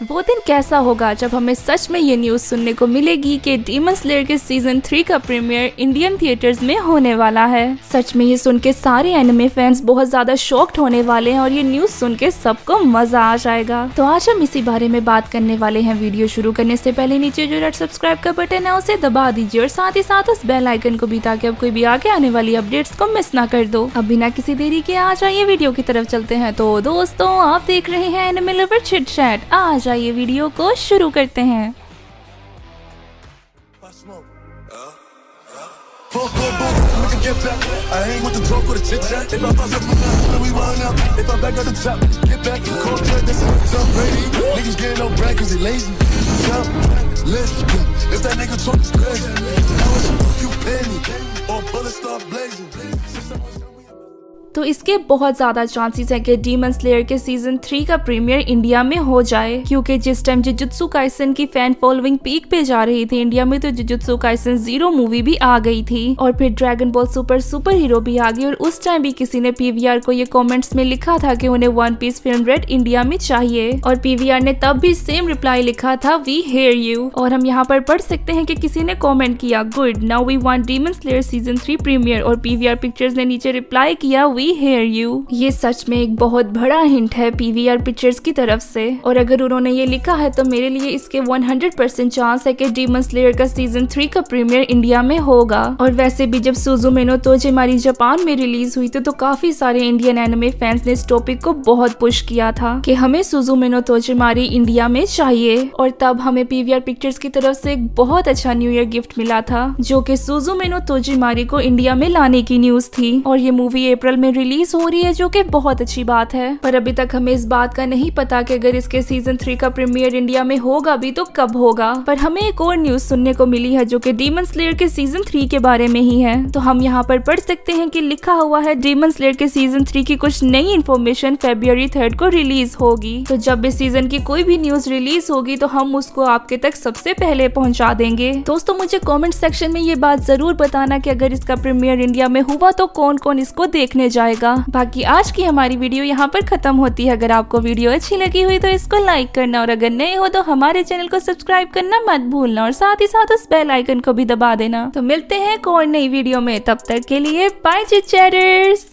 वो दिन कैसा होगा जब हमें सच में ये न्यूज़ सुनने को मिलेगी कि डीमन स्लेयर के सीज़न थ्री का प्रीमियर इंडियन थिएटर्स में होने वाला है। सच में ये सुन के सारे एनिमे फैंस बहुत ज़्यादा शॉक्ड होने वाले हैं और ये न्यूज़ सुन के सबको मज़ा आ जाएगा। तो आज हम इसी बारे में बात करने वाले हैं। वीडियो शुरू करने से पहले नीचे जो रेड सब्सक्राइब का बटन है, उसे दबा दीजिए और साथ ही साथ उस बेल आइकन को भी ताकि अब कोई भी आगे आने वाली अपडेट्स को मिस ना कर दो। अब बिना किसी देरी के आ जाइए वीडियो की तरफ़ चलते हैं। तो दोस्तों, आप देख रहे हैं एनिमे लवर चिट चैट आ जाइए वीडियो को शुरू करते हैं get back. I ain't with the talk or the chit chat. If I fuck up, then we wind up. If I back at the top, get back in court, that's a Tom Niggas getting no brand cause they lazy. Jump, listen, if that nigga talk is crazy, how much fuck you pay me? Or bullets start blazing. तो इसके बहुत ज़्यादा chances है कि demon slayer के season three का premiere India में हो जाए, क्योंकि जिस टाइम जुजुत्सु काइसन की फ़ैन फॉलोइंग पीक पे जा रही थी इंडिया में तो जुजुत्सु काइसन ज़ीरो मूवी भी आ गई थी। और फिर dragon ball super super hero भी आ गई, और उस टाइम भी किसी ने पीवीआर को ये कमेंट्स में लिखा था कि उन्हें one piece film red India में चाहिए। और पीवीआर ने तब भी सेम रिप्लाई लिखा था वी हेयर यू और हम यहाँ पर पढ़ सकते हैं कि किसी ने कमेंट किया good now we want demon slayer season three premiere और पीवीआर पिक्चर्स ने नीचे रिप्लाई किया वी हेयर यू ये सच में एक बहुत बड़ा हिंट है पीवीआर पिक्चर्स की तरफ़ से। और अगर उन्होंने ये लिखा है तो मेरे लिए इसके 100% चांस है कि डीमन स्लेयर का सीज़न थ्री का प्रीमियर इंडिया में होगा। और वैसे भी जब सुजुमेनो तोजेमारी जापान में रिलीज़ हुई थी तो काफ़ी सारे इंडियन एनिमे फैंस ने इस टॉपिक को बहुत पुश किया था कि हमें सुजुमेनो तोजेमारी इंडिया में चाहिए। और तब हमें पीवीआर पिक्चर्स की तरफ़ से एक बहुत अच्छा न्यू ईयर गिफ्ट मिला था, जो कि सुजुमेनो तोजेमारी को इंडिया में लाने की न्यूज़ थी। और ये मूवी अप्रैल में रिलीज़ हो रही है, जो कि बहुत अच्छी बात है। पर अभी तक हमें इस बात का नहीं पता कि अगर इसके सीज़न थ्री का प्रीमियर इंडिया में होगा भी तो कब होगा। पर हमें एक और न्यूज़ सुनने को मिली है, जो कि डीमन स्लेयर के सीज़न थ्री के बारे में ही है। तो हम यहाँ पर पढ़ सकते हैं की लिखा हुआ है डीमन स्लेयर के सीज़न थ्री की कुछ नई इन्फॉर्मेशन फेब्रुआरी थर्ड को रिलीज़ होगी। तो जब इस सीज़न की कोई भी न्यूज़ रिलीज़ होगी तो हम उसको आपके तक सबसे पहले पहुँचा देंगे। दोस्तों, मुझे कमेंट सेक्शन में ये बात ज़रूर बताना कि अगर इसका प्रीमियर इंडिया में हुआ तो कौन कौन इसको देखने जाएगा। बाकी आज की हमारी वीडियो यहाँ पर खत्म होती है। अगर आपको वीडियो अच्छी लगी हुई तो इसको लाइक करना और अगर नए हो तो हमारे चैनल को सब्सक्राइब करना मत भूलना और साथ ही साथ उस बेल आइकन को भी दबा देना। तो मिलते हैं एक और नई वीडियो में। तब तक के लिए बाय चिटर्स